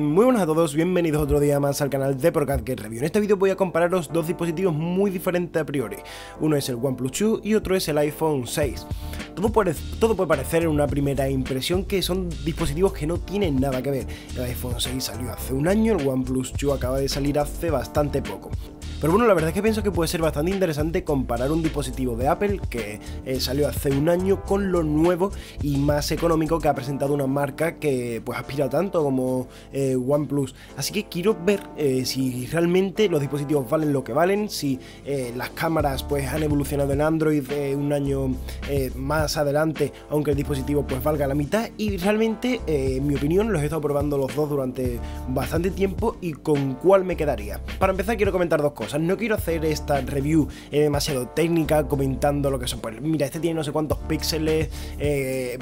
Muy buenas a todos, bienvenidos otro día más al canal de Procad Review. En este vídeo voy a compararos dos dispositivos muy diferentes a priori. Uno es el OnePlus 2 y otro es el iPhone 6. Todo puede, todo puede parecer en una primera impresión que son dispositivos que no tienen nada que ver. El iPhone 6 salió hace un año, el OnePlus 2 acaba de salir hace bastante poco. Pero bueno, la verdad es que pienso que puede ser bastante interesante comparar un dispositivo de Apple que eh, salió hace un año con lo nuevo y más económico que ha presentado una marca que pues aspira tanto como eh, OnePlus. Así que quiero ver eh, si realmente los dispositivos valen lo que valen, si las cámaras pues han evolucionado en Android un año más adelante, aunque el dispositivo pues valga la mitad. Y realmente, en mi opinión, los he estado probando los dos durante bastante tiempo y con cuál me quedaría. Para empezar quiero comentar dos cosas. No quiero hacer esta review eh, demasiado técnica, comentando lo que son. Pues mira, este tiene no sé cuántos píxeles. Eh,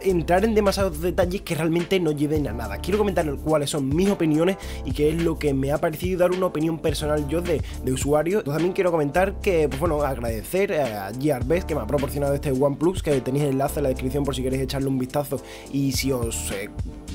entrar en demasiados detalles que realmente no lleven a nada. Quiero comentar cuáles son mis opiniones y qué es lo que me ha parecido dar una opinión personal yo de, usuario. También quiero comentar que, pues bueno, agradecer a GRBest que me ha proporcionado este OnePlus, que tenéis el enlace en la descripción por si queréis echarle un vistazo y si os eh,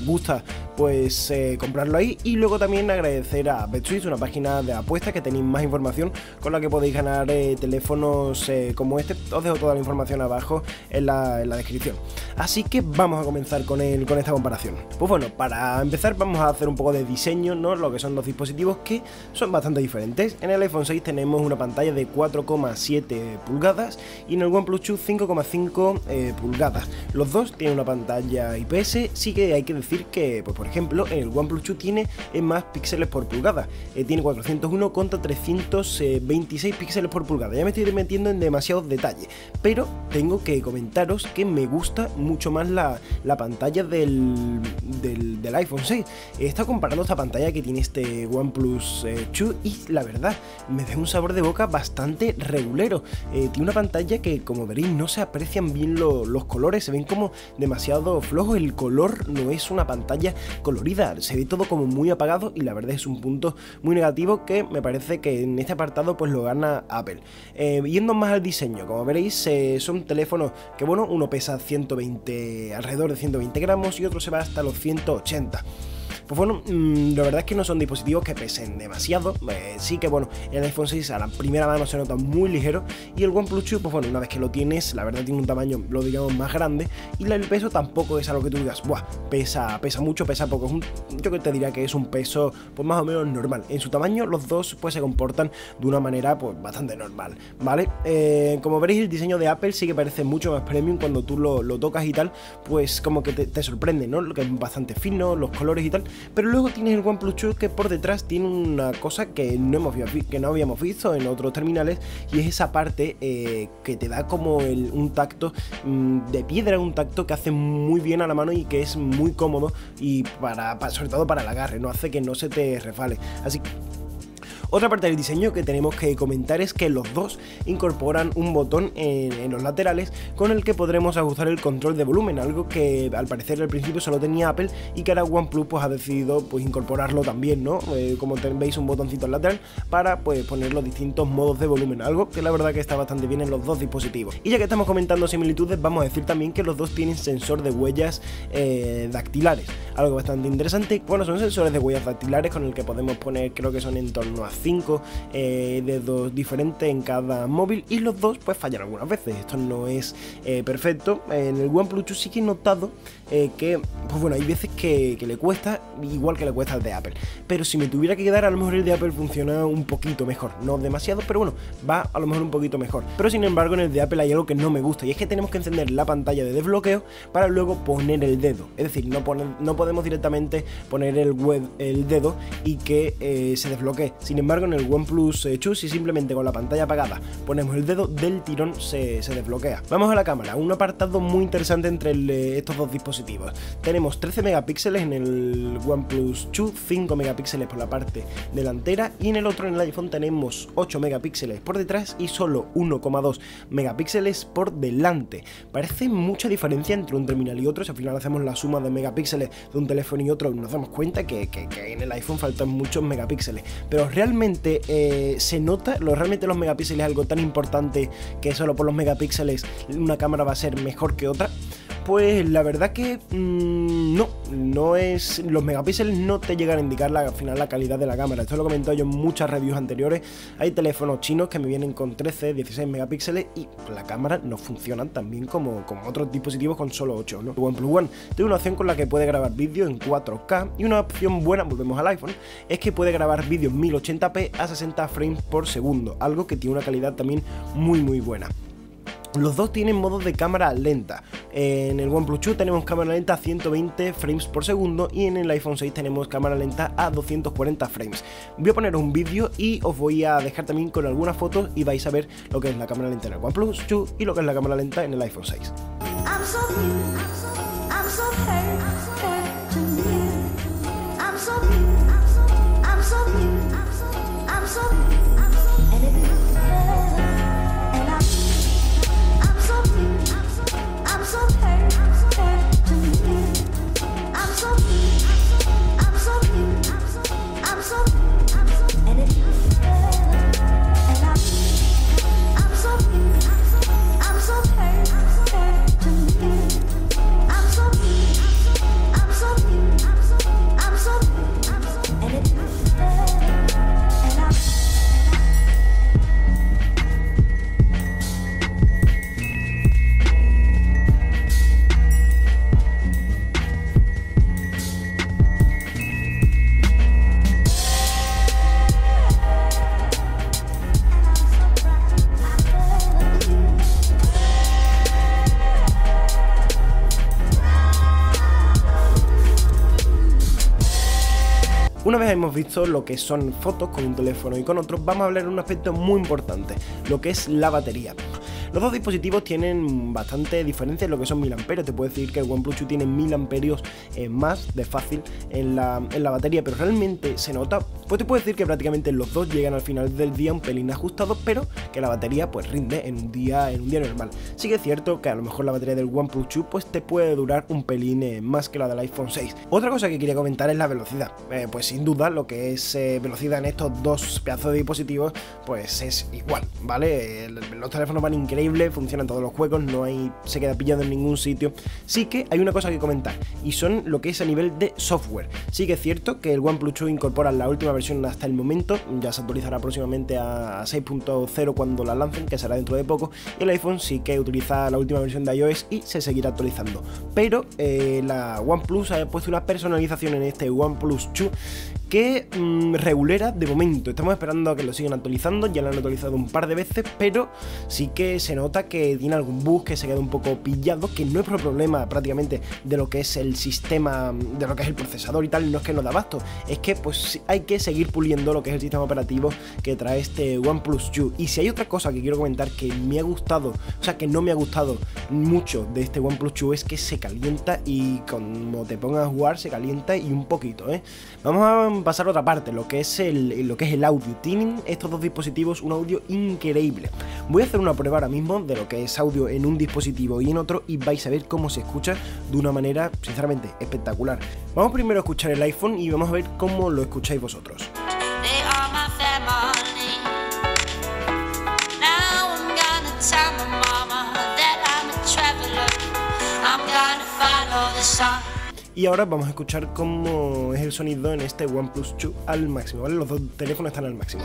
gusta, pues comprarlo ahí. Y luego también agradecer a BetSuite, una página de apuestas que tenéis más información con la que podéis ganar eh, teléfonos eh, como este. Os dejo toda la información abajo en la, descripción. Así que vamos a comenzar con, el, con esta comparación. Pues bueno, para empezar vamos a hacer un poco de diseño, ¿no? Lo que son los dispositivos que son bastante diferentes. En el iPhone 6 tenemos una pantalla de 4,7 pulgadas y en el OnePlus 2 5,5 eh, pulgadas. Los dos tienen una pantalla IPS, sí que hay que decir que, pues por ejemplo, en el OnePlus 2 tiene más píxeles por pulgada. tiene 401 contra 300 326 píxeles por pulgada. Ya me estoy metiendo en demasiados detalles, pero tengo que comentaros que me gusta mucho más la, pantalla del, del, iPhone 6. He estado comparando esta pantalla que tiene este OnePlus 2 eh, y la verdad me da un sabor de boca bastante regulero. Eh, tiene una pantalla que como veréis no se aprecian bien los colores, se ven como demasiado flojos, el color no es una pantalla colorida, se ve todo como muy apagado y la verdad es un punto muy negativo que me parece que en este apartado pues lo gana Apple. Eh, yendo más al diseño, como veréis eh, son teléfonos que bueno, uno pesa 120, alrededor de 120 gramos y otro se va hasta los 180. Pues bueno, mm, la verdad es que no son dispositivos que pesen demasiado. Eh, sí que bueno, el iPhone 6 a la primera mano se nota muy ligero. Y el OnePlus 2, pues bueno, una vez que lo tienes, la verdad tiene un tamaño, lo digamos, más grande. Y el peso tampoco es algo que tú digas, buah, pesa, pesa mucho, pesa poco. yo te diría que es un peso, pues más o menos normal. En su tamaño, los dos pues se comportan de una manera, pues bastante normal, ¿vale? Eh, como veréis, el diseño de Apple sí que parece mucho más premium cuando tú lo, tocas y tal, pues como que te sorprende, ¿no? Lo que es bastante fino, los colores y tal. Pero luego tienes el OnePlus 2 que por detrás tiene una cosa que no, hemos, que no habíamos visto en otros terminales y es esa parte eh, que te da como un tacto mm, de piedra, un tacto que hace muy bien a la mano y que es muy cómodo y para, sobre todo para el agarre, no hace que no se te refale. Así que otra parte del diseño que tenemos que comentar es que los dos incorporan un botón en, los laterales con el que podremos ajustar el control de volumen, algo que al parecer al principio solo tenía Apple y que ahora OnePlus pues, ha decidido pues, incorporarlo también, ¿no? Eh, como veis un botoncito lateral para pues, poner los distintos modos de volumen, algo que la verdad que está bastante bien en los dos dispositivos. Y ya que estamos comentando similitudes, vamos a decir también que los dos tienen sensor de huellas eh, dactilares, algo bastante interesante. Bueno, son sensores de huellas dactilares con el que podemos poner, creo que son en torno a 5 eh, dedos diferentes en cada móvil y los dos pues fallan algunas veces. Esto no es eh, perfecto. En el OnePlus 2 sí que he notado eh, que, pues bueno, hay veces que, le cuesta, igual que le cuesta el de Apple. Pero si me tuviera que quedar, a lo mejor el de Apple funciona un poquito mejor. No demasiado, pero bueno, va a lo mejor un poquito mejor. Pero sin embargo, en el de Apple hay algo que no me gusta y es que tenemos que encender la pantalla de desbloqueo para luego poner el dedo. Es decir, no, no podemos directamente poner el, web, el dedo y que se desbloquee. Sin embargo, en el OnePlus 2 eh, si simplemente con la pantalla apagada ponemos el dedo del tirón se, desbloquea. Vamos a la cámara, un apartado muy interesante entre eh, estos dos dispositivos. Tenemos 13 megapíxeles en el OnePlus 2, 5 megapíxeles por la parte delantera y en el otro en el iPhone tenemos 8 megapíxeles por detrás y solo 1,2 megapíxeles por delante. Parece mucha diferencia entre un terminal y otro, si al final hacemos la suma de megapíxeles de un teléfono y otro nos damos cuenta que en el iPhone faltan muchos megapíxeles, pero realmente eh, se nota, lo, realmente los megapíxeles es algo tan importante que solo por los megapíxeles una cámara va a ser mejor que otra. Pues la verdad que mm, no, no es. Los megapíxeles no te llegan a indicar la, al final la calidad de la cámara. Esto lo he comentado yo en muchas reviews anteriores. Hay teléfonos chinos que me vienen con 13, 16 megapíxeles y la cámara no funcionan tan bien como, como otros dispositivos con solo 8. ¿no? OnePlus One tiene una opción con la que puede grabar vídeo en 4K y una opción buena, volvemos al iPhone, es que puede grabar vídeos 1080p a 60 frames por segundo, algo que tiene una calidad también muy muy buena. Los dos tienen modos de cámara lenta. En el OnePlus 2 tenemos cámara lenta a 120 frames por segundo y en el iPhone 6 tenemos cámara lenta a 240 frames. Voy a poner un vídeo y os voy a dejar también con algunas fotos y vais a ver lo que es la cámara lenta en el OnePlus 2 y lo que es la cámara lenta en el iPhone 6. Hemos visto lo que son fotos con un teléfono y con otro, vamos a hablar de un aspecto muy importante, lo que es la batería. Los dos dispositivos tienen bastante diferencia en lo que son mil amperios. Te puedo decir que el OnePlus 2 tiene mil amperios eh, más de fácil en la, en la batería, pero realmente se nota. Pues te puedo decir que prácticamente los dos llegan al final del día un pelín ajustados, pero que la batería pues rinde en un día, en un día normal. Sí que es cierto que a lo mejor la batería del OnePlus 2 pues te puede durar un pelín eh, más que la del iPhone 6. Otra cosa que quería comentar es la velocidad. Eh, pues sin duda lo que es velocidad en estos dos pedazos de dispositivos pues es igual, ¿vale? los teléfonos van increíbles funcionan todos los juegos, no hay se queda pillado en ningún sitio. Sí que hay una cosa que comentar, y son lo que es a nivel de software. Sí que es cierto que el OnePlus 2 incorpora la última versión hasta el momento, ya se actualizará próximamente a 6.0 cuando la lancen, que será dentro de poco, y el iPhone sí que utiliza la última versión de iOS y se seguirá actualizando. Pero eh, la OnePlus ha puesto una personalización en este OnePlus 2 que mm, regulera de momento. Estamos esperando a que lo sigan actualizando, ya lo han actualizado un par de veces, pero sí que se nota que tiene algún bug que se queda un poco pillado, que no es por problema prácticamente de lo que es el sistema, de lo que es el procesador y tal, no es que no da abasto, es que pues hay que seguir puliendo lo que es el sistema operativo que trae este OnePlus 2. Y si hay otra cosa que quiero comentar que me ha gustado, o sea que no me ha gustado mucho de este OnePlus 2 es que se calienta y como te pongas a jugar se calienta y un poquito, ¿eh? Vamos a pasar a otra parte, lo que es el, lo que es el audio. Tienen estos dos dispositivos un audio increíble. Voy a hacer una prueba ahora mismo de lo que es audio en un dispositivo y en otro y vais a ver cómo se escucha de una manera, sinceramente, espectacular. Vamos primero a escuchar el iPhone y vamos a ver cómo lo escucháis vosotros. Y ahora vamos a escuchar cómo es el sonido en este OnePlus 2 al máximo, ¿vale? Los dos teléfonos están al máximo.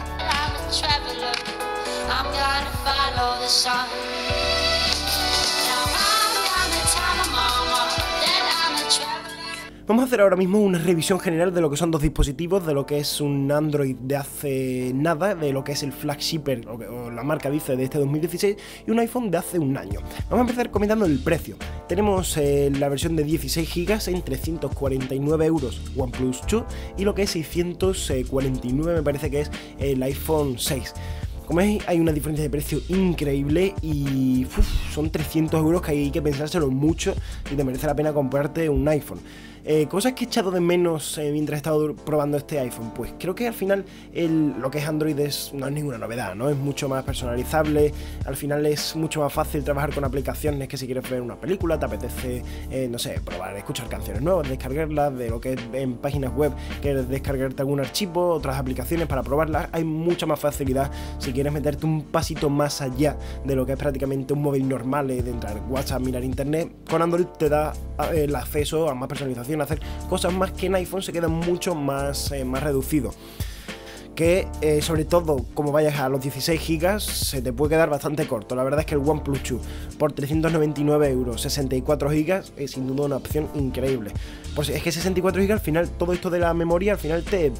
Vamos a hacer ahora mismo una revisión general de lo que son dos dispositivos, de lo que es un Android de hace nada, de lo que es el flagship, o la marca dice de este 2016, y un iPhone de hace un año. Vamos a empezar comentando el precio. Tenemos eh, la versión de 16 GB en 349 euros OnePlus 2 y lo que es 649 me parece que es el iPhone 6. Como veis, hay una diferencia de precio increíble y son 300 euros que hay que pensárselo mucho y te merece la pena comprarte un iPhone. Eh, cosas que he echado de menos eh, mientras he estado probando este iPhone, pues creo que al final lo que es Android es, no es ninguna novedad, ¿no? Es mucho más personalizable, al final es mucho más fácil trabajar con aplicaciones que si quieres ver una película, te apetece, eh, no sé, probar, escuchar canciones nuevas, descargarlas, de lo que es en páginas web, quieres descargarte algún archivo, otras aplicaciones para probarlas, hay mucha más facilidad si quieres meterte un pasito más allá de lo que es prácticamente un móvil normal de entrar WhatsApp, mirar internet, con Android te da el acceso a más personalización hacer cosas más que en iPhone se queda mucho más, eh, más reducido que eh, sobre todo como vayas a los 16 GB se te puede quedar bastante corto. La verdad es que el OnePlus 2 por 399 euros, 64 GB es sin duda una opción increíble. Pues es que 64 GB al final, todo esto de la memoria al final te,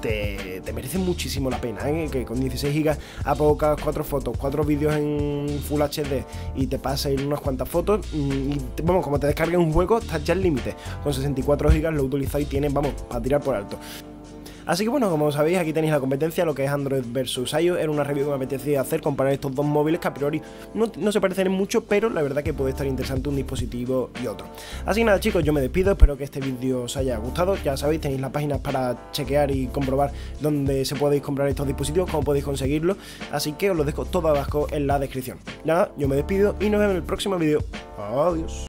te, merece muchísimo la pena, ¿eh? que con 16 GB apocas 4 fotos, 4 vídeos en Full HD y te pases unas cuantas fotos mm, y vamos, como te descargues un juego estás ya al límite. Con 64 GB lo utilizáis y tienes, vamos, a tirar por alto. Así que bueno, como sabéis, aquí tenéis la competencia, lo que es Android versus iOS. Era una review que me apetecía hacer, comparar estos dos móviles que a priori no, se parecen en mucho, pero la verdad que puede estar interesante un dispositivo y otro. Así que nada chicos, yo me despido, espero que este vídeo os haya gustado. Ya sabéis, tenéis las páginas para chequear y comprobar dónde se podéis comprar estos dispositivos, cómo podéis conseguirlo. Así que os lo dejo todo abajo en la descripción. Nada, yo me despido y nos vemos en el próximo vídeo. Adiós.